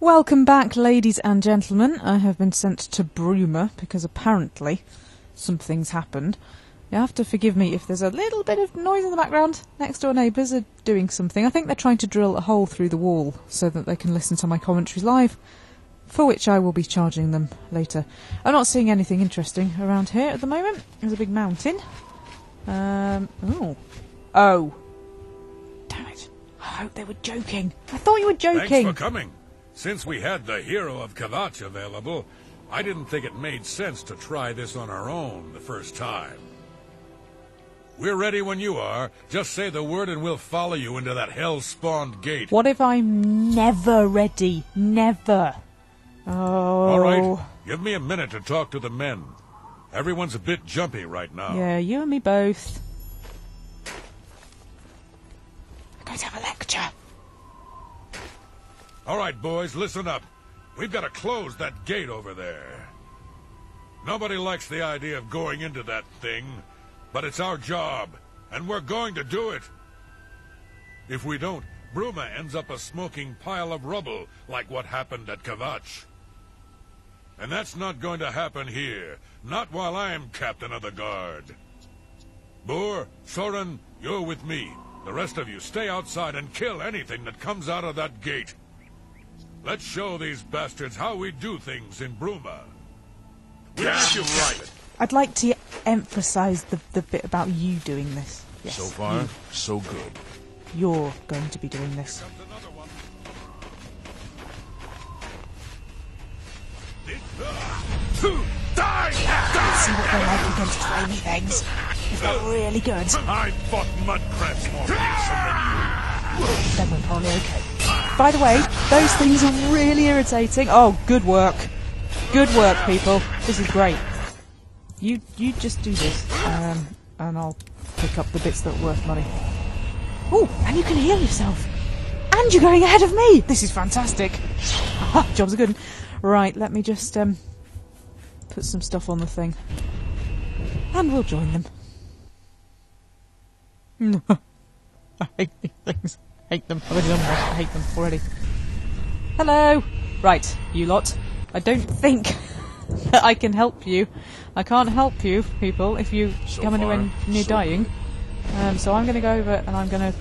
Welcome back, ladies and gentlemen. I have been sent to Bruma because apparently something's happened. You have to forgive me if there's a little bit of noise in the background. Next door neighbours are doing something. I think they're trying to drill a hole through the wall so that they can listen to my commentaries live, for which I will be charging them later. I'm not seeing anything interesting around here at the moment. There's a big mountain. Um, oh. Oh. Damn it. I hope they were joking. I thought you were joking. Thanks for coming. Since we had the hero of Kvatch available, I didn't think it made sense to try this on our own the first time. We're ready when you are. Just say the word and we'll follow you into that hell-spawned gate. What if I'm never ready? Never. Oh. All right. Oh. Give me a minute to talk to the men. Everyone's a bit jumpy right now. Yeah, you and me both. Going to have a. All right, boys, listen up. We've got to close that gate over there. Nobody likes the idea of going into that thing, but it's our job, and we're going to do it. If we don't, Bruma ends up a smoking pile of rubble, like what happened at Kvatch. And that's not going to happen here, not while I'm captain of the guard. Boor, Soren, you're with me. The rest of you stay outside and kill anything that comes out of that gate. Let's show these bastards how we do things in Bruma. Yeah, you private. I'd like to emphasise the, the bit about you doing this. Yes. So far, so good. You're going to be doing this. Comes another one. See what they're like against tiny things. If they're really good, I fought mud crabs more recent then we're probably okay. By the way, those things are really irritating. Oh, good work. Good work, people. This is great. You you just do this, um, and I'll pick up the bits that are worth money. Oh, and you can heal yourself. And you're going ahead of me. This is fantastic. Job's a good. Right, let me just um, put some stuff on the thing, and we'll join them. I hate these things. Hate them. I've already done one. I hate them already. Hello. Right, you lot. I don't think that I can help you. I can't help you, people, if you So come anywhere near so dying. Um, so I'm going to go over and I'm going to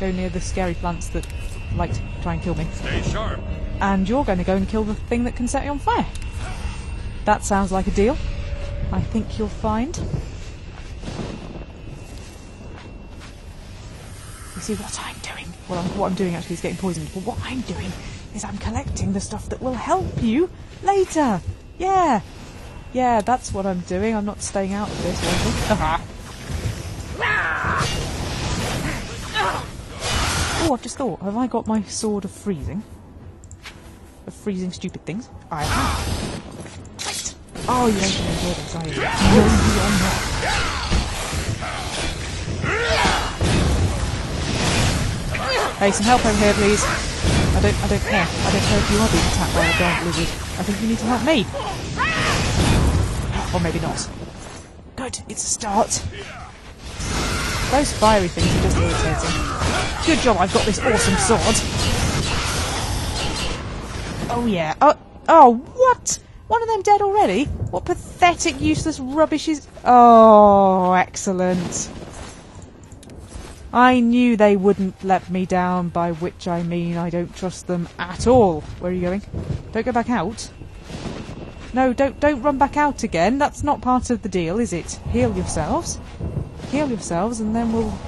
go near the scary plants that like to try and kill me. Stay sharp. And you're going to go and kill the thing that can set you on fire. That sounds like a deal. I think you'll find. You see what I'm doing? Well, what I'm doing actually is getting poisoned. But what I'm doing is I'm collecting the stuff that will help you later. Yeah, yeah, that's what I'm doing. I'm not staying out of this. oh, I've just thought. Have I got my sword of freezing? Of freezing stupid things? I have. Oh, you don't enjoy this, are you? No, you are not. Hey, some help over here, please. I don't, I don't care. I don't care if you are being attacked by a giant lizard. I think you need to help me. Or maybe not. Good, it's a start. Those fiery things are just irritating. Good job, I've got this awesome sword. Oh yeah. Oh, oh, what? One of them dead already? What pathetic, useless rubbish is... Oh, excellent. I knew they wouldn't let me down, by which I mean I don't trust them at all. Where are you going? Don't go back out. No, don't don't run back out again. That's not part of the deal, is it? Heal yourselves. Heal yourselves, and then we'll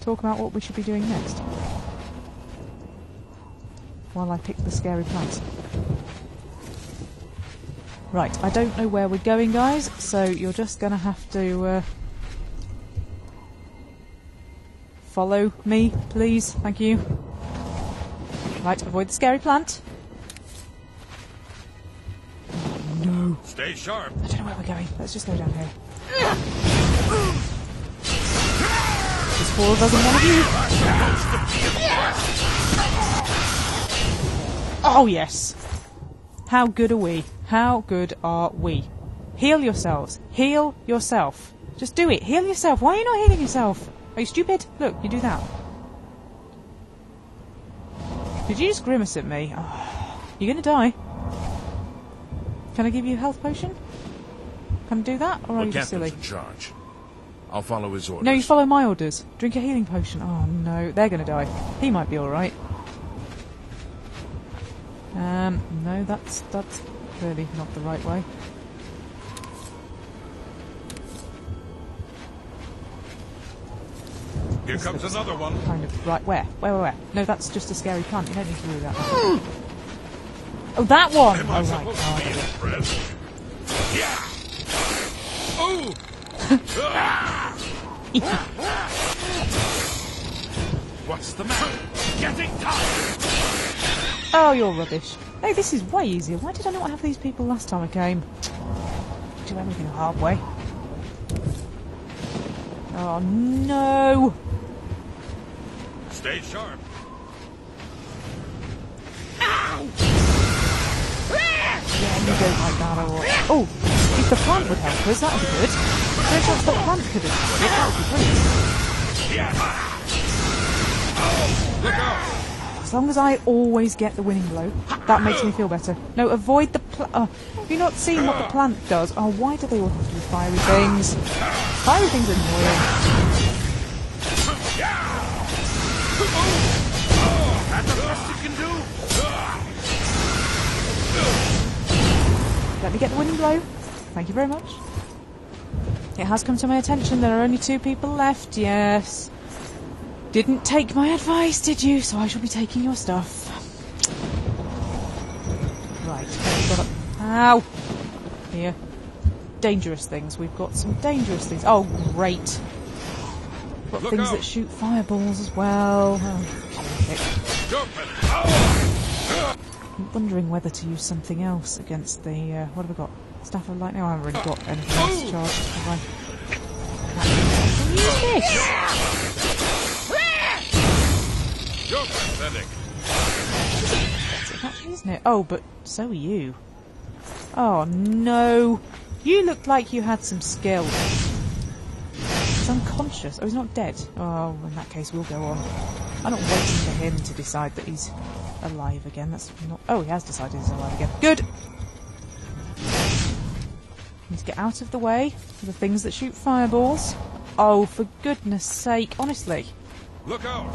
talk about what we should be doing next. While I pick the scary plants. Right, I don't know where we're going, guys, so you're just going to have to uh, follow me, please. Thank you. Right, avoid the scary plant. No. Stay sharp. I don't know where we're going. Let's just go down here. There's four of us and one of you. Oh, yes. How good are we? How good are we? Heal yourselves. Heal yourself. Just do it. Heal yourself. Why are you not healing yourself? Are you stupid? Look, you do that. Did you just grimace at me? Oh, you're gonna die. Can I give you a health potion? Can I do that, or are The you just silly? in charge. I'll follow his orders. No, you follow my orders. Drink a healing potion. Oh no, they're gonna die. He might be alright. Um, no, that's that's clearly not the right way. Here comes another one. Kind of right. Where? Where? Where? Where? No, that's just a scary plant. You don't need to do that. oh, that one. Am oh I right. supposed Oh, to be impressed? Yeah. Oh. What's the matter? Getting tired. oh, you're rubbish. Hey, this is way easier. Why did I not have these people last time I came? Do everything the hard way. Oh no! Stay sharp. Yeah, you don't like that at all. Oh, if the plant would help us, that would be good. Is there a chance the plant could have it? That would be brilliant. Out. As long as I always get the winning blow, that makes me feel better. No, avoid the plant. Oh, uh, have you not seen what the plant does? Oh, why do they all have to be fiery things? Fiery things are annoying. Let me get the winning blow. Thank you very much. It has come to my attention there are only two people left, yes. Didn't take my advice, did you? So I shall be taking your stuff. Right, got. Ow! Here. Dangerous things. We've got some dangerous things. Oh, great. Got Look things out. that shoot fireballs as well. Oh. I'm wondering whether to use something else against the. Uh, what have we got? Staff of Lightning? Oh, I haven't really got anything else to charge. Have I? Use this! You're pathetic. Isn't it? Oh, but so are you. Oh no! You looked like you had some skill. He's unconscious. Oh, he's not dead. Oh, in that case, we'll go on. I'm not waiting for him to decide that he's alive again. That's not. Oh, he has decided he's alive again. Good. Need to get out of the way for the things that shoot fireballs. Oh, for goodness sake! Honestly. Look out.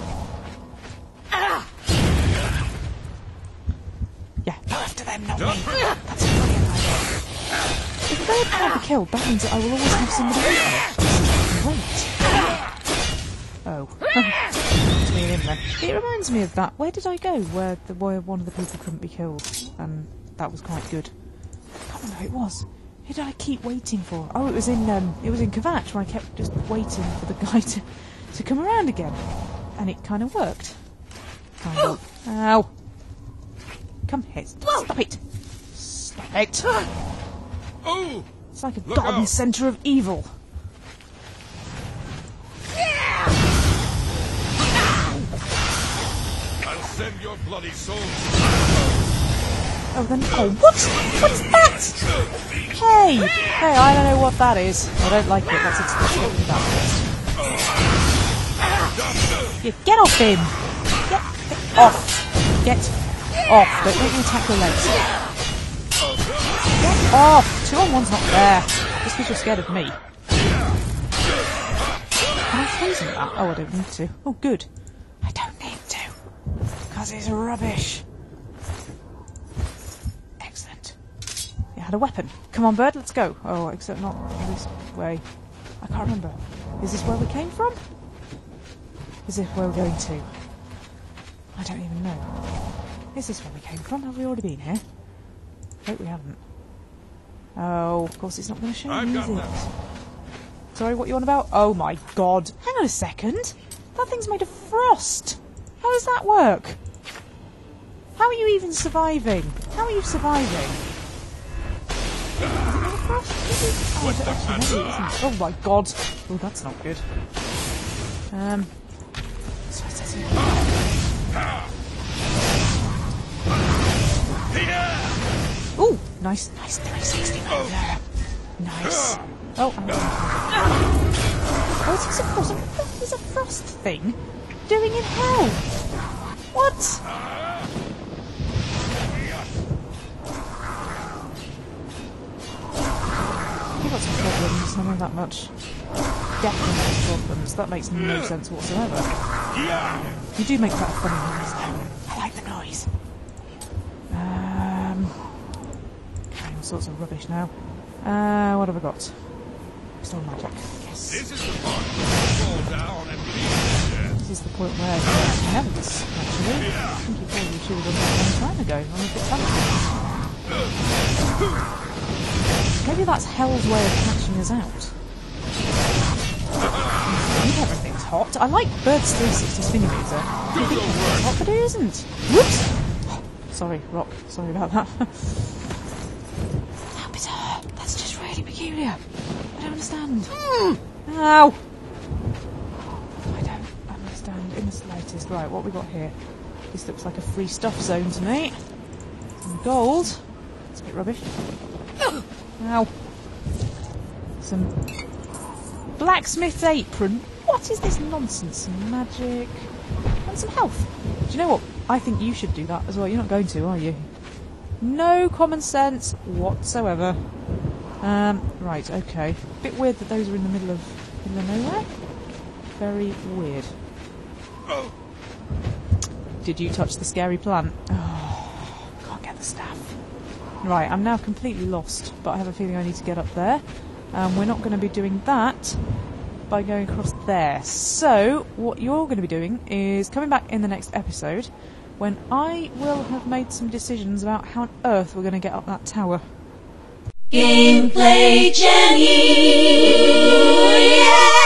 Ah! Yeah, go after them, not me. Jump. That's a brilliant idea. If they be killed, that means that I will always have somebody with me. Great. Oh. Me and him. It reminds me of that. Where did I go? Where the where one of the people couldn't be killed, and that was quite good. I can't remember who it was. Who did I keep waiting for? Oh, it was in um, it was in Kvatch where I kept just waiting for the guy to to come around again, and it kind of worked. Kind of. Ow. Come here. Stop it. Stop it. Oh. It's like a garden out. centre of evil. Send your bloody soul. Oh, then. Oh, what? What's that? Hey! Hey, I don't know what that is. I don't like it. Rid of that. Yeah, get off him! Get, get off! Get off! Don't make me attack your legs. Get off! Two on one's not fair. Just because you're scared of me. Can I freeze him that? Oh, I don't need to. Oh, good. Because he's rubbish. Excellent. It had a weapon. Come on, Burd, let's go. Oh, except not this way. I can't remember. Is this where we came from? Is this where we're going to? I don't even know. Is this where we came from? Have we already been here? Nope, we haven't. Oh, of course it's not going to show me, is it? that. Sorry, what you on about? Oh my god. Hang on a second. That thing's made of frost. How does that work? How are you even surviving? How are you surviving? Oh. Oh my god. Oh, that's not good. Um. Ooh, nice, nice 360 right there. Nice. Oh, I'm Oh, is a frost? A frost thing doing in hell? What? I know that much. Definitely problems. That makes no sense whatsoever. You do make that a funny noise though. I like the noise. Um, okay, all sorts of rubbish now. Uh, what have I got? Pistol magic. Yes. This is the part where you fall down and bleed. This is the point where it makes actually. I think you probably should have done that a long time ago, on the fatality. Maybe that's Hell's way of catching us out. I everything's hot. I like Burd's 360 spinning meter. I think everything's hot, but it isn't. Whoops! Sorry, Rock. Sorry about that. that bitter. That's just really peculiar. I don't understand. Hmm. Ow! I don't understand in the slightest. Right, what we got here? This looks like a free stuff zone to me. Some gold. It's a bit rubbish. Ow. Some blacksmith's apron. What is this nonsense? Some magic. And some health. Do you know what? I think you should do that as well. You're not going to, are you? No common sense whatsoever. Um, right, okay. Bit weird that those are in the middle of middle of nowhere. Very weird. Did you touch the scary plant? Oh, can't get the staff. Right, I'm now completely lost, but I have a feeling I need to get up there. Um, we're not going to be doing that by going across there. So, what you're going to be doing is coming back in the next episode when I will have made some decisions about how on earth we're going to get up that tower. Gameplay Jenny. Yeah.